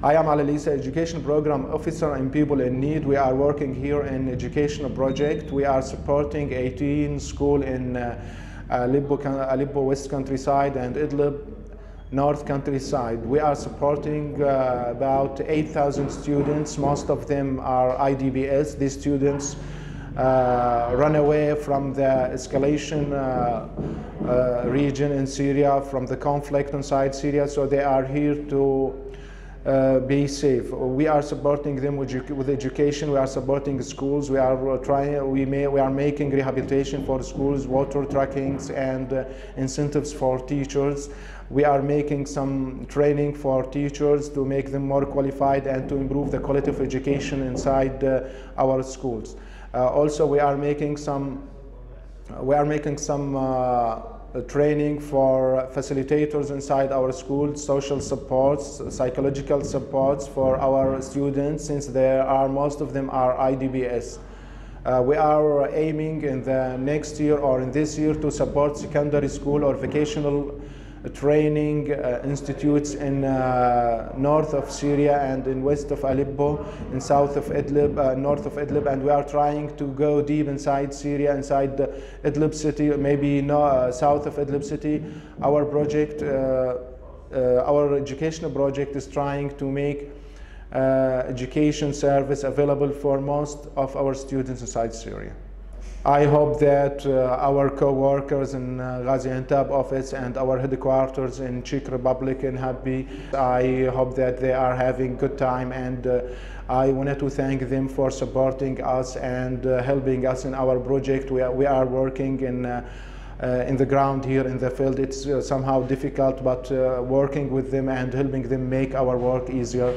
Al Lisa Education Program Officer in People in Need. We are working here in educational project. We are supporting 18 school in uh, Aleppo, Aleppo West Countryside and Idlib North Countryside. We are supporting uh, about 8,000 students. Most of them are IDPs. These students uh, run away from the escalation uh, uh, region in Syria, from the conflict inside Syria, so they are here to uh, be safe. We are supporting them with, edu with, education. We are supporting schools. We are trying. We may. We are making rehabilitation for schools, water truckings, and uh, incentives for teachers. We are making some training for teachers to make them more qualified and to improve the quality of education inside uh, our schools. Uh, also, we are making some. We are making some uh, training for facilitators inside our schools, social supports, psychological supports for our students, since there are most of them are IDPs. Uh, we are aiming in the next year or in this year to support secondary school or vocational training uh, institutes in uh, north of Syria and in west of Aleppo, in south of Idlib, uh, north of Idlib, and we are trying to go deep inside Syria, inside the Idlib city, maybe no, south of Idlib city. Our project, our educational project is trying to make uh, education service available for most of our students inside Syria. I hope that uh, our co-workers in uh, Gaziantep office and our headquarters in Czech Republic in Happy, I hope that they are having good time and uh, I wanted to thank them for supporting us and uh, helping us in our project. We are, we are working in uh, uh, in the ground here in the field. It's uh, somehow difficult, but uh, working with them and helping them make our work easier.